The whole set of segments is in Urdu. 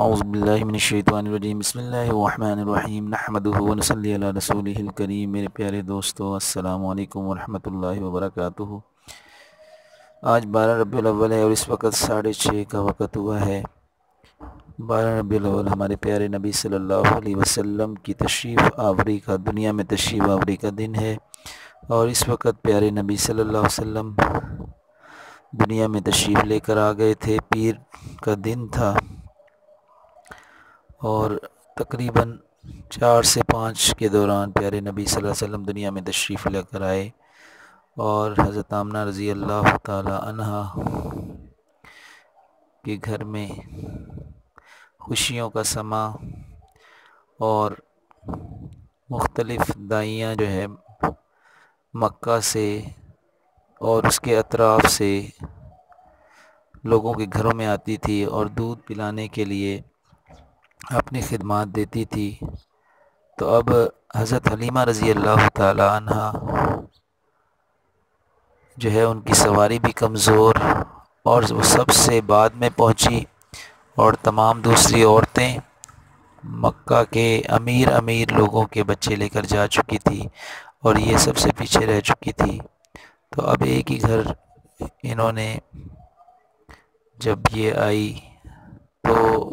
اعوذ باللہ من الشیطان الرجیم بسم اللہ الرحمن الرحیم نحمده و نصلی علی رسولہ الکریم میرے پیارے دوستو، السلام علیکم ورحمۃ اللہ وبرکاتہ. آج بارہ ربیع الاول ہے اور اس وقت ساڑھے چھ کا وقت ہوا ہے۔ بارہ ربیع الاول ہمارے پیارے نبی صلی اللہ علیہ وسلم کی تشریف آوری کا، دنیا میں تشریف آوری کا دن ہے۔ اور اس وقت پیارے نبی صلی اللہ علیہ وسلم دنیا میں تشریف لے کر آ گئے تھے۔ پیر کا دن تھا۔ اور تقریباً چار سے پانچ کے دوران پیارے نبی صلی اللہ علیہ وسلم دنیا میں تشریف لے کر آئے اور حضرت آمنہ رضی اللہ تعالی عنہ کے گھر میں خوشیوں کا سما اور مختلف دائیاں جو ہے مکہ سے اور اس کے اطراف سے لوگوں کے گھروں میں آتی تھی اور دودھ پلانے کے لیے اپنی خدمات دیتی تھی۔ تو اب حضرت حلیمہ رضی اللہ تعالی عنہ جو ہے، ان کی سواری بھی کمزور اور وہ سب سے بعد میں پہنچی اور تمام دوسری عورتیں مکہ کے امیر امیر لوگوں کے بچے لے کر جا چکی تھی اور یہ سب سے پیچھے رہ چکی تھی۔ تو اب ایک ہی گھر انہوں نے جب یہ آئی تو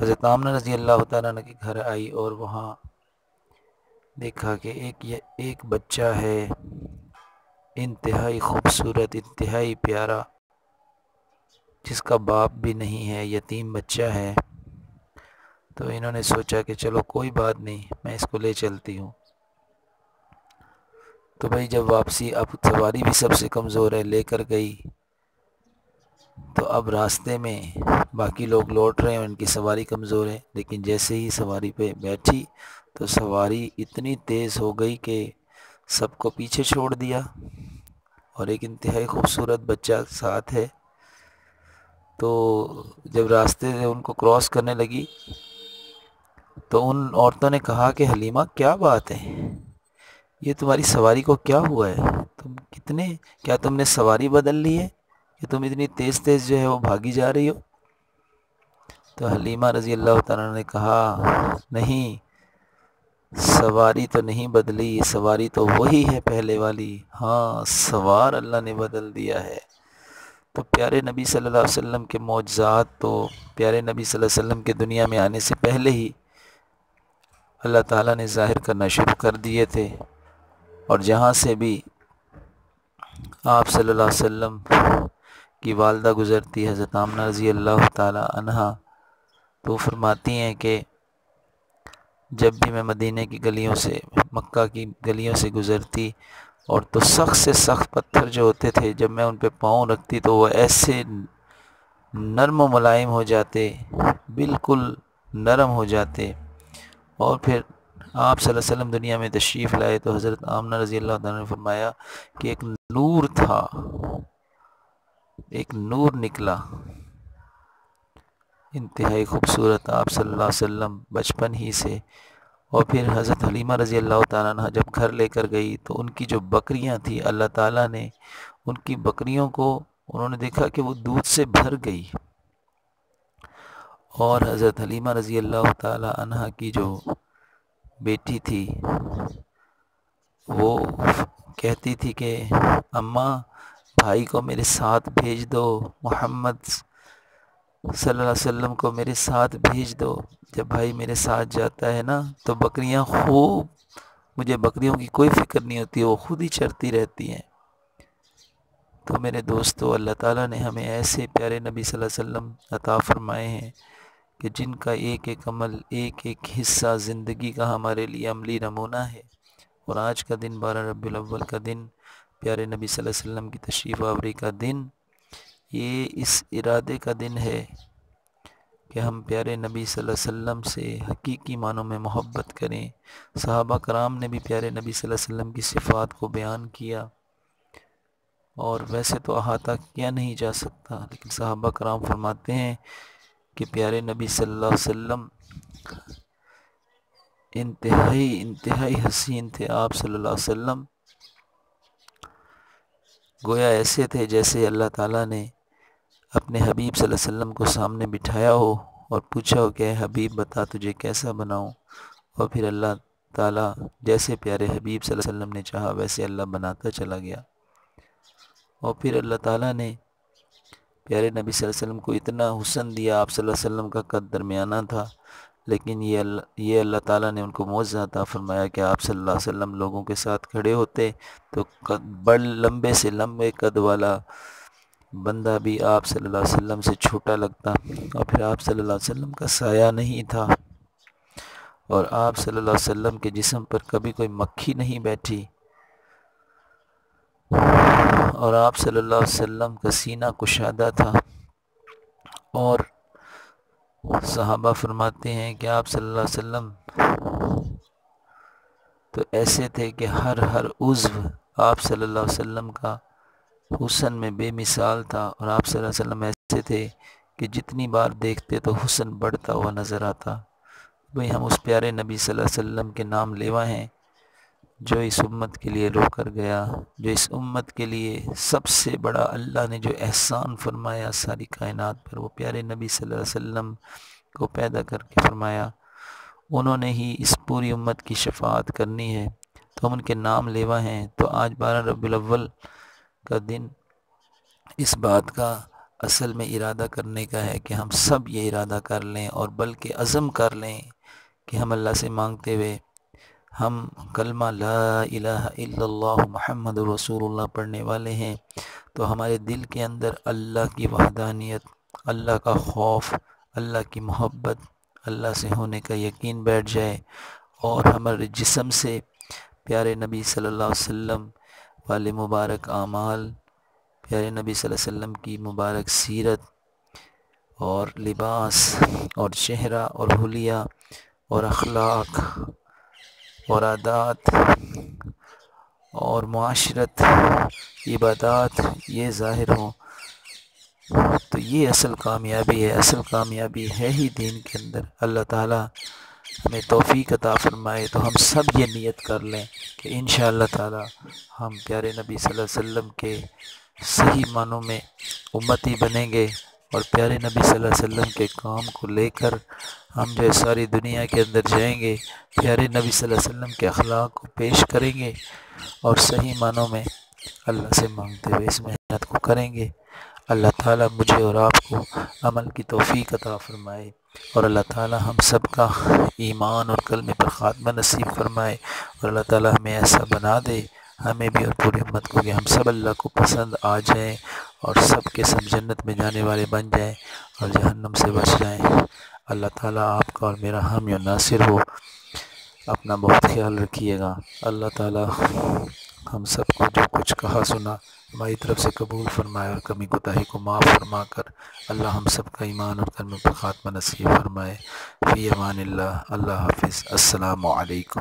حضرت آمنہ رضی اللہ تعالیٰ عنہ کے گھر آئی اور وہاں دیکھا کہ ایک ایک بچہ ہے، انتہائی خوبصورت، انتہائی پیارا، جس کا باپ بھی نہیں ہے، یتیم بچہ ہے۔ تو انہوں نے سوچا کہ چلو کوئی بات نہیں، میں اس کو لے چلتی ہوں۔ تو بھائی جب واپسی، اب سواری بھی سب سے کمزور ہے، لے کر گئی۔ تو اب راستے میں باقی لوگ لوٹ رہے ہیں، ان کی سواری کمزور ہے۔ لیکن جیسے ہی سواری پہ بیٹھی تو سواری اتنی تیز ہو گئی کہ سب کو پیچھے چھوڑ دیا۔ اور ایک انتہائی خوبصورت بچہ ساتھ ہے۔ تو جب راستے سے ان کو کراس کرنے لگی تو ان عورتوں نے کہا کہ، حلیمہ، کیا بات ہے؟ یہ تمہاری سواری کو کیا ہوا ہے؟ تم کتنے، کیا تم نے سواری بدل لی ہے؟ کہ تم اتنی تیز تیز جو ہے وہ بھاگی جا رہی ہو؟ تو حلیمہ رضی اللہ تعالیٰ نے کہا، نہیں، سواری تو نہیں بدلی، سواری تو وہی ہے پہلے والی۔ ہاں سوار اللہ نے بدل دیا ہے۔ تو پیارے نبی صلی اللہ علیہ وسلم کے معجزات تو پیارے نبی صلی اللہ علیہ وسلم کے دنیا میں آنے سے پہلے ہی اللہ تعالیٰ نے ظاہر کرنا شروع کر دیے تھے۔ اور جہاں سے بھی آپ صلی اللہ علیہ وسلم کی والدہ گزرتی حضرت آمنہ رضی اللہ تعالی عنہ تو فرماتی ہیں کہ جب بھی میں مدینہ کی گلیوں سے، مکہ کی گلیوں سے گزرتی اور تو سخت سے سخت پتھر جو ہوتے تھے، جب میں ان پہ پاؤں رکھتی تو وہ ایسے نرم و ملائم ہو جاتے، بالکل نرم ہو جاتے۔ اور پھر آپ صلی اللہ علیہ وسلم دنیا میں تشریف لائے تو حضرت آمنہ رضی اللہ تعالیٰ نے فرمایا کہ ایک نور تھا۔ ایک نور نکلا۔ انتہائی خوبصورت آپ صلی اللہ علیہ وسلم بچپن ہی سے۔ اور پھر حضرت حلیمہ رضی اللہ تعالیٰ عنہ جب گھر لے کر گئی تو ان کی جو بکریاں تھیں اللہ تعالیٰ نے، ان کی بکریوں کو انہوں نے دیکھا کہ وہ دودھ سے بھر گئی۔ اور حضرت حلیمہ رضی اللہ تعالیٰ عنہ کی جو بیٹی تھی، وہ کہتی تھی کہ، اماں بھائی کو میرے ساتھ بھیج دو، محمد صلی اللہ علیہ وسلم کو میرے ساتھ بھیج دو۔ جب بھائی میرے ساتھ جاتا ہے نا، تو بکریاں خوب، مجھے بکریوں کی کوئی فکر نہیں ہوتی، وہ خود ہی چرتی رہتی ہیں۔ تو میرے دوستو، اللہ تعالیٰ نے ہمیں ایسے پیارے نبی صلی اللہ علیہ وسلم عطا فرمائے ہیں کہ جن کا ایک ایک عمل، ایک ایک حصہ زندگی کا ہمارے لیے عملی نمونہ ہے۔ اور آج کا دن، بارہ ربی الاول کا دن پیارے نبی صلی اللہ علیہ وسلم کی تشریف آوری کا دن، یہ اس ارادے کا دن ہے کہ ہم پیارے نبی صلی اللہ علیہ وسلم سے حقیقی معنوں میں محبت کریں۔ صحابہ کرام نے بھی پیارے نبی صلی اللہ علیہ وسلم کی صفات کو بیان کیا اور ویسے تو احاطہ کیا نہیں جا سکتا، لیکن صحابہ کرام فرماتے ہیں کہ پیارے نبی صلی اللہ علیہ وسلم انتہائی انتہائی حسین تھے آپ صلی اللہ علیہ وسلم۔ گویا ایسے تھے جیسے اللہ تعالیٰ نے اپنے حبیب صلی اللہ علیہ وسلم کو سامنے بٹھایا ہو اور پوچھا ہو کہ حبیب بتا تجھے کیسا بناؤں؟ اور پھر اللہ تعالیٰ جیسے پیارے حبیب صلی اللہ علیہ وسلم نے چاہا ویسے اللہ بناتا چلا گیا۔ اور پھر اللہ تعالیٰ نے پیارے نبی صلی اللہ علیہ وسلم کو اتنا حسن دیا، آپ صلی اللہ علیہ وسلم کا قد درمیانہ تھا۔ لیکن یہ اللہ یہ اللہ تعالیٰ نے ان کو موضوع عطا فرمایا کہ آپ صلی اللہ علیہ وسلم لوگوں کے ساتھ کھڑے ہوتے تو بڑ لمبے سے لمبے قد والا بندہ بھی آپ صلی اللہ علیہ وسلم سے چھوٹا لگتا اور پھر آپ صلی اللہ علیہ وسلم کا سایہ نہیں تھا اور آپ صلی اللہ علیہ وسلم کے جسم پر کبھی کوئی مکھی نہیں بیٹھی اور آپ صلی اللہ علیہ وسلم کا سینہ کشادہ تھا اور صحابہ فرماتے ہیں کہ آپ صلی اللہ علیہ وسلم تو ایسے تھے کہ ہر ہر عضو آپ صلی اللہ علیہ وسلم کا حسن میں بے مثال تھا اور آپ صلی اللہ علیہ وسلم ایسے تھے کہ جتنی بار دیکھتے تو حسن بڑھتا ہوا نظر آتا۔ بھئی ہم اس پیارے نبی صلی اللہ علیہ وسلم کے نام لیوا ہیں جو اس امت کے لیے رو کر گیا، جو اس امت کے لیے سب سے بڑا اللہ نے جو احسان فرمایا ساری کائنات پر، وہ پیارے نبی صلی اللہ علیہ وسلم کو پیدا کر کے فرمایا، انہوں نے ہی اس پوری امت کی شفاعت کرنی ہے۔ تو ہم ان کے نام لیوا ہیں۔ تو آج بارہ رب الاول کا دن اس بات کا اصل میں ارادہ کرنے کا ہے کہ ہم سب یہ ارادہ کر لیں اور بلکہ عزم کر لیں کہ ہم اللہ سے مانگتے ہوئے ہم کلمہ لا الہ الا اللہ محمد رسول اللہ پڑھنے والے ہیں، تو ہمارے دل کے اندر اللہ کی وحدانیت، اللہ کا خوف، اللہ کی محبت، اللہ سے ہونے کا یقین بیٹھ جائے اور ہمارے جسم سے پیارے نبی صلی اللہ علیہ وسلم والے مبارک اعمال، پیارے نبی صلی اللہ علیہ وسلم کی مبارک سیرت اور لباس اور چہرہ اور حلیہ اور اخلاق اور اور معاشرت، عبادات، یہ ظاہر ہوں۔ تو یہ اصل کامیابی ہے، اصل کامیابی ہے ہی دین کے اندر۔ اللہ تعالیٰ ہمیں توفیق عطا فرمائے تو ہم سب یہ نیت کر لیں کہ انشاء اللہ تعالیٰ ہم پیارے نبی صلی اللہ علیہ وسلم کے صحیح معنوں میں امتی بنیں گے۔ اور پیارے نبی صلی اللہ علیہ وسلم کے کام کو لے کر ہم جو ساری دنیا کے اندر جائیں گے، پیارے نبی صلی اللہ علیہ وسلم کے اخلاق کو پیش کریں گے اور صحیح معنوں میں اللہ سے مانگتے ہوئے اس محنت کو کریں گے۔ اللہ تعالیٰ مجھے اور آپ کو عمل کی توفیق عطا فرمائے اور اللہ تعالیٰ ہم سب کا ایمان اور کلمے پر خاتمہ نصیب فرمائے اور اللہ تعالیٰ ہمیں ایسا بنا دے، ہمیں بھی اور پوری امت کو کہ ہم سب اللہ کو پسند آ جائیں۔ اور سب کے سب جنت میں جانے والے بن جائیں اور جہنم سے بچ جائیں۔ اللہ تعالیٰ آپ کا اور میرا ہم یا ناصر ہو۔ اپنا بہت خیال رکھیے گا۔ اللہ تعالیٰ ہم سب کو جو کچھ کہا سنا، ہماری طرف سے قبول فرمائے اور کمی کوتاہی کو معاف فرما کر اللہ ہم سب کا ایمان اور کرم پر خاتمہ نصیب فرمائے۔ فی امان اللہ۔ اللہ حافظ۔ السلام علیکم۔